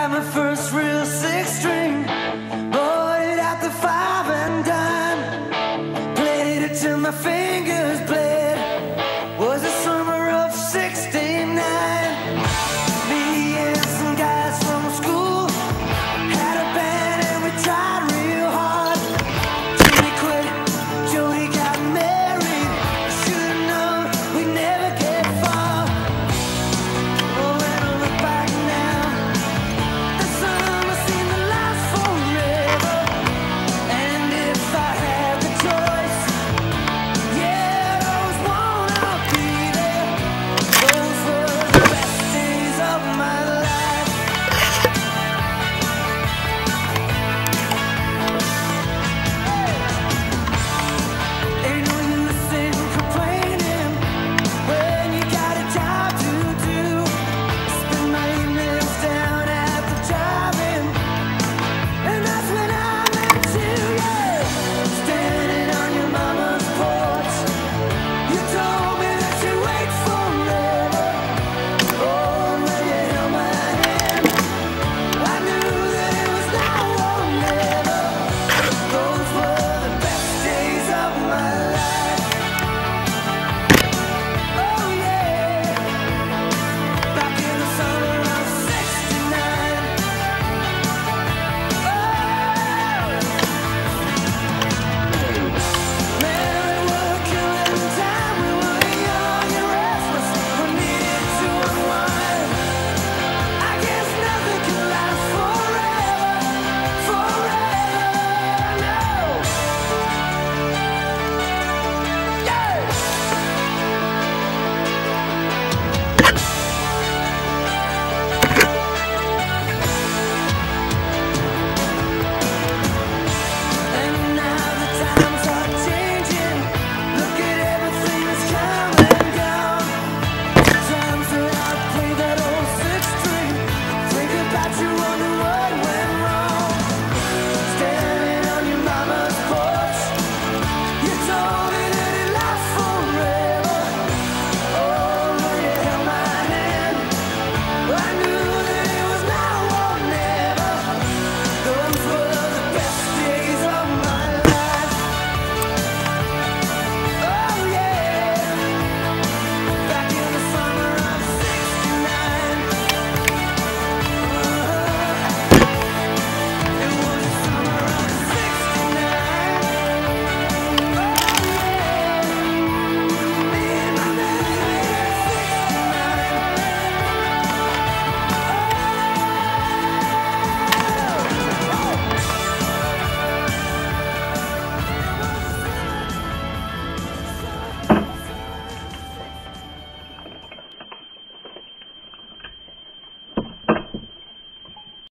got my first